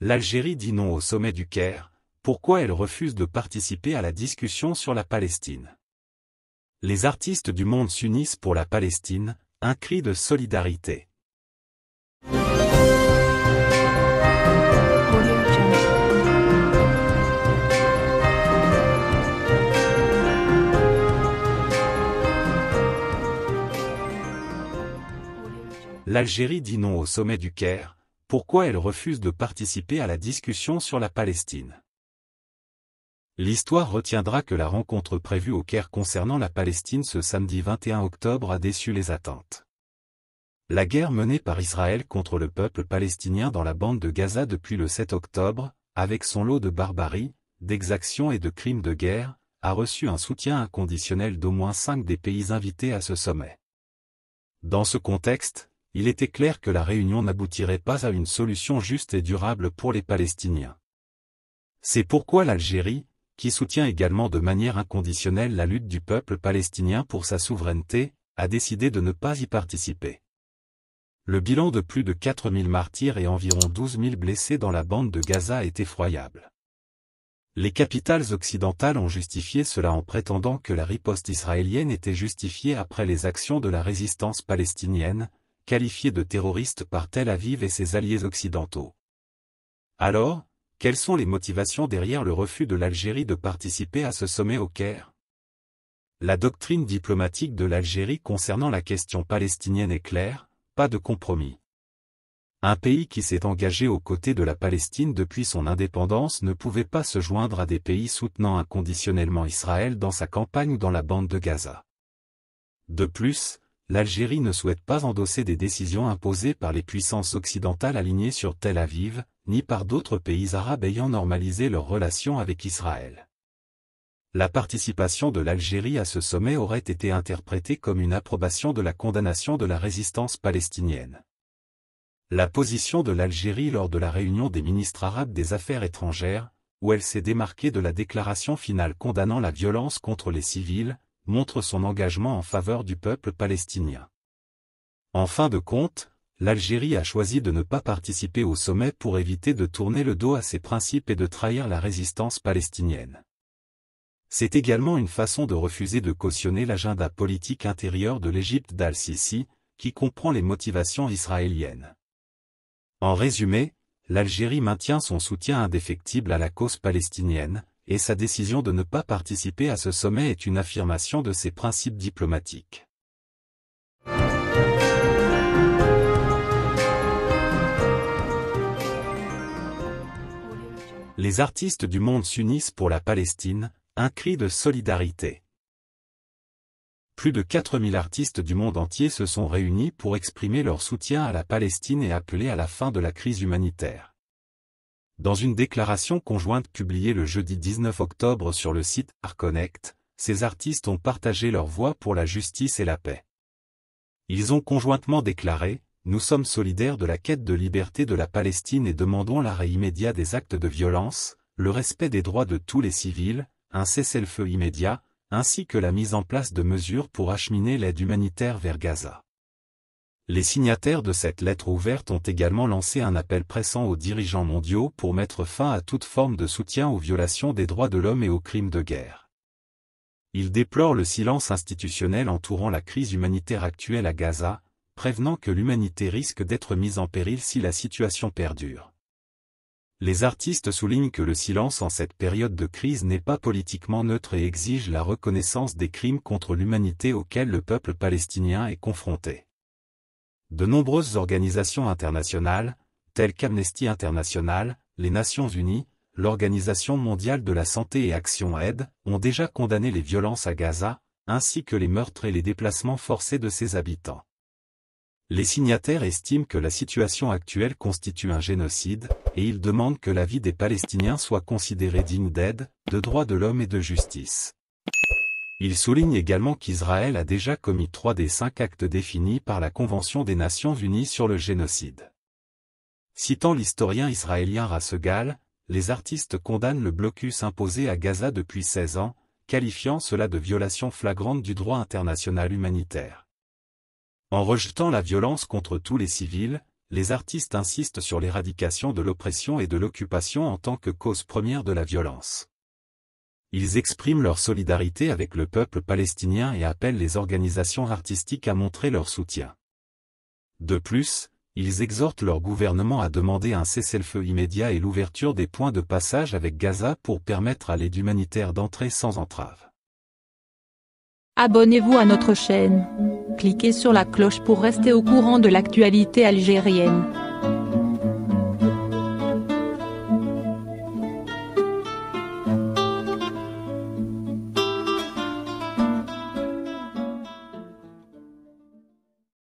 L'Algérie dit non au sommet du Caire, pourquoi elle refuse de participer à la discussion sur la Palestine? Les artistes du monde s'unissent pour la Palestine, un cri de solidarité. L'Algérie dit non au sommet du Caire, pourquoi elle refuse de participer à la discussion sur la Palestine? L'histoire retiendra que la rencontre prévue au Caire concernant la Palestine ce samedi 21 octobre a déçu les attentes. La guerre menée par Israël contre le peuple palestinien dans la bande de Gaza depuis le 7 octobre, avec son lot de barbarie, d'exactions et de crimes de guerre, a reçu un soutien inconditionnel d'au moins cinq des pays invités à ce sommet. Dans ce contexte, il était clair que la réunion n'aboutirait pas à une solution juste et durable pour les Palestiniens. C'est pourquoi l'Algérie, qui soutient également de manière inconditionnelle la lutte du peuple palestinien pour sa souveraineté, a décidé de ne pas y participer. Le bilan de plus de 4000 martyrs et environ 12 000 blessés dans la bande de Gaza est effroyable. Les capitales occidentales ont justifié cela en prétendant que la riposte israélienne était justifiée après les actions de la résistance palestinienne, qualifié de terroriste par Tel Aviv et ses alliés occidentaux. Alors, quelles sont les motivations derrière le refus de l'Algérie de participer à ce sommet au Caire? La doctrine diplomatique de l'Algérie concernant la question palestinienne est claire, pas de compromis. Un pays qui s'est engagé aux côtés de la Palestine depuis son indépendance ne pouvait pas se joindre à des pays soutenant inconditionnellement Israël dans sa campagne dans la bande de Gaza. De plus, l'Algérie ne souhaite pas endosser des décisions imposées par les puissances occidentales alignées sur Tel Aviv, ni par d'autres pays arabes ayant normalisé leurs relations avec Israël. La participation de l'Algérie à ce sommet aurait été interprétée comme une approbation de la condamnation de la résistance palestinienne. La position de l'Algérie lors de la réunion des ministres arabes des Affaires étrangères, où elle s'est démarquée de la déclaration finale condamnant la violence contre les civils, montre son engagement en faveur du peuple palestinien. En fin de compte, l'Algérie a choisi de ne pas participer au sommet pour éviter de tourner le dos à ses principes et de trahir la résistance palestinienne. C'est également une façon de refuser de cautionner l'agenda politique intérieur de l'Égypte d'Al-Sisi, qui comprend les motivations israéliennes. En résumé, l'Algérie maintient son soutien indéfectible à la cause palestinienne, et sa décision de ne pas participer à ce sommet est une affirmation de ses principes diplomatiques. Les artistes du monde s'unissent pour la Palestine, un cri de solidarité. Plus de 4000 artistes du monde entier se sont réunis pour exprimer leur soutien à la Palestine et appeler à la fin de la crise humanitaire. Dans une déclaration conjointe publiée le jeudi 19 octobre sur le site Arconnect, ces artistes ont partagé leur voix pour la justice et la paix. Ils ont conjointement déclaré Nous sommes solidaires de la quête de liberté de la Palestine et demandons l'arrêt immédiat des actes de violence, le respect des droits de tous les civils, un cessez-le-feu immédiat, ainsi que la mise en place de mesures pour acheminer l'aide humanitaire vers Gaza. Les signataires de cette lettre ouverte ont également lancé un appel pressant aux dirigeants mondiaux pour mettre fin à toute forme de soutien aux violations des droits de l'homme et aux crimes de guerre. Ils déplorent le silence institutionnel entourant la crise humanitaire actuelle à Gaza, prévenant que l'humanité risque d'être mise en péril si la situation perdure. Les artistes soulignent que le silence en cette période de crise n'est pas politiquement neutre et exige la reconnaissance des crimes contre l'humanité auxquels le peuple palestinien est confronté. De nombreuses organisations internationales, telles qu'Amnesty International, les Nations Unies, l'Organisation mondiale de la santé et Action Aide, ont déjà condamné les violences à Gaza, ainsi que les meurtres et les déplacements forcés de ses habitants. Les signataires estiment que la situation actuelle constitue un génocide, et ils demandent que la vie des Palestiniens soit considérée digne d'aide, de droits de l'homme et de justice. Il souligne également qu'Israël a déjà commis trois des cinq actes définis par la Convention des Nations Unies sur le génocide. Citant l'historien israélien Rassegal, les artistes condamnent le blocus imposé à Gaza depuis 16 ans, qualifiant cela de violation flagrante du droit international humanitaire. En rejetant la violence contre tous les civils, les artistes insistent sur l'éradication de l'oppression et de l'occupation en tant que cause première de la violence. Ils expriment leur solidarité avec le peuple palestinien et appellent les organisations artistiques à montrer leur soutien. De plus, ils exhortent leur gouvernement à demander un cessez-le-feu immédiat et l'ouverture des points de passage avec Gaza pour permettre à l'aide humanitaire d'entrer sans entrave. Abonnez-vous à notre chaîne. Cliquez sur la cloche pour rester au courant de l'actualité algérienne.